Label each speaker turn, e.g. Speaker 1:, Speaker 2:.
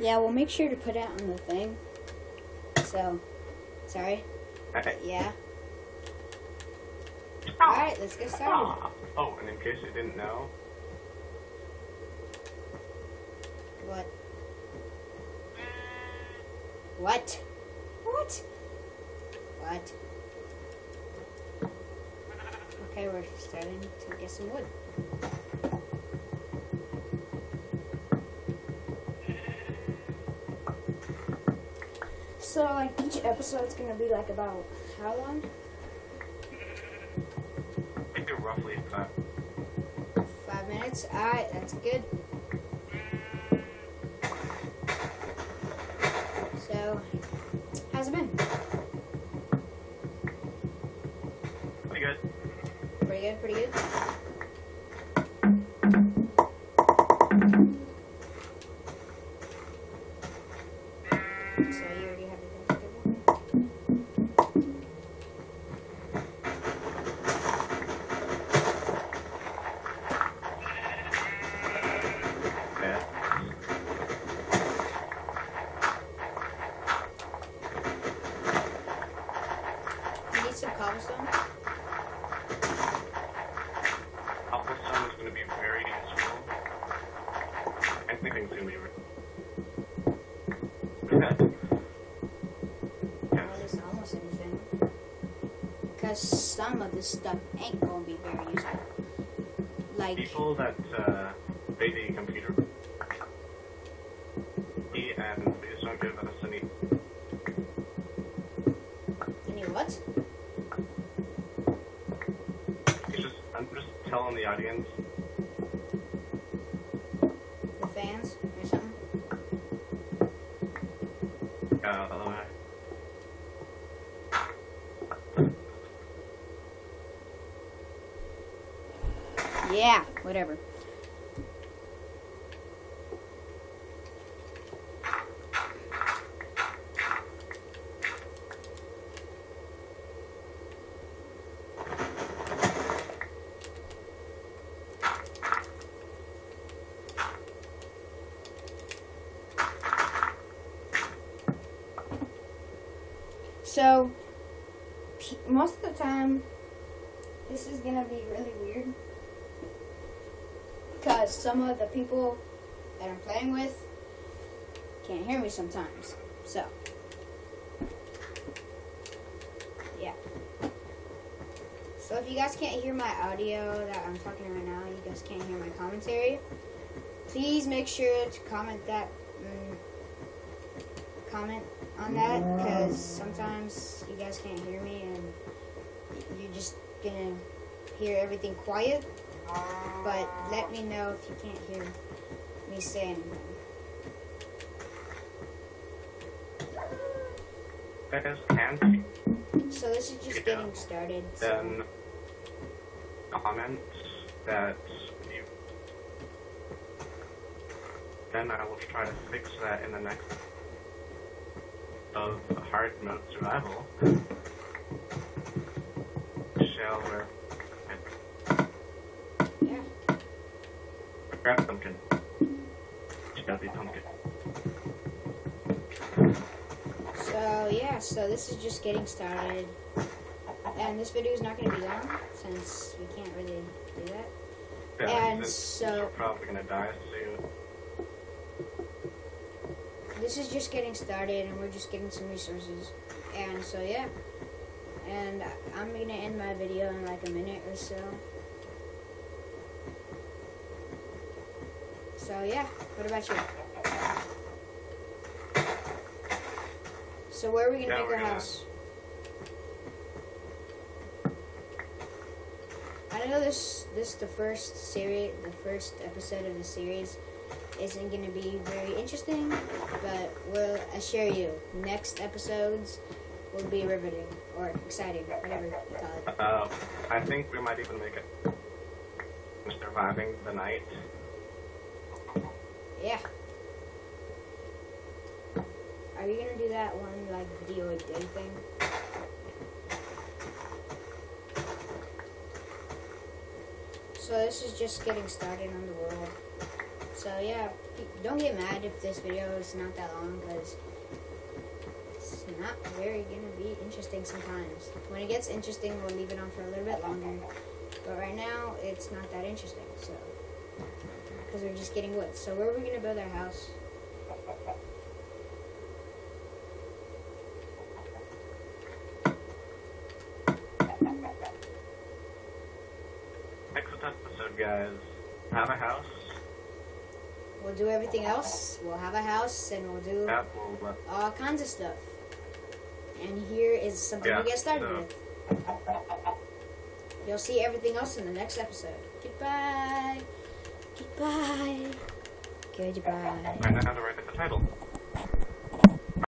Speaker 1: Yeah, we'll make sure to put it on the thing. So, sorry.
Speaker 2: Okay.
Speaker 1: Yeah. Oh. Alright, let's get started.
Speaker 2: Oh, and in case you didn't know,
Speaker 1: What? What? What? What? Okay, we're starting to get some wood. So, like, each episode's gonna be like about how long?
Speaker 2: maybe roughly five.
Speaker 1: Five minutes? Alright, that's good. So, how's it been?
Speaker 2: Pretty good.
Speaker 1: Pretty good, pretty good. So you Because some of this stuff ain't gonna be very useful. Like,
Speaker 2: People that uh, they the computer E and please don't give us any
Speaker 1: any what?
Speaker 2: it's just I'm just telling the audience
Speaker 1: The fans or something?
Speaker 2: uh,
Speaker 1: Yeah, whatever. So, most of the time, this is gonna be really weird because some of the people that I'm playing with can't hear me sometimes. So, yeah. So if you guys can't hear my audio that I'm talking right now, you guys can't hear my commentary. Please make sure to comment that. Mm, comment on that because sometimes you guys can't hear me and you're just gonna hear everything quiet but let me know if you can't hear me say anything. So this is just
Speaker 2: Yeah.
Speaker 1: getting started. So
Speaker 2: then comments that you then I will try to fix that in the next of hard mode survival. Shell where
Speaker 1: yeah.
Speaker 2: Grab pumpkin. Grab the pumpkin.
Speaker 1: So yeah, so this is just getting started. And this video is not going to be long since we can't really do that.
Speaker 2: Yeah,
Speaker 1: And
Speaker 2: since
Speaker 1: so-
Speaker 2: you're probably gonna die soon.
Speaker 1: This is just getting started and we're just getting some resources. And so yeah. And I'm going to end my video in like a minute or so. So yeah, what about you? So where are we gonna
Speaker 2: Yeah,
Speaker 1: make our
Speaker 2: gonna-
Speaker 1: house? I know this this the first series, the first episode of the series isn't gonna be very interesting, but we'll assure you, next episodes will be riveting or exciting, whatever you call it.
Speaker 2: Uh, I think we might even make it surviving the night.
Speaker 1: Yeah. Are you gonna do that one like video a day thing? So this is just getting started on the world. So yeah, don't get mad if this video is not that long because it's not very gonna be interesting sometimes. When it gets interesting, we'll leave it on for a little bit longer. But right now, it's not that interesting. So because we're just getting wood. So where are we gonna build our house?
Speaker 2: Next episode, guys. Have a house.
Speaker 1: We'll do everything else. We'll have a house and we'll do all kinds of stuff. And here is something
Speaker 2: Yeah,
Speaker 1: to get started
Speaker 2: so-
Speaker 1: with. You'll see everything else in the next episode. Goodbye. Goodbye. Goodbye.
Speaker 2: I know how to write the title.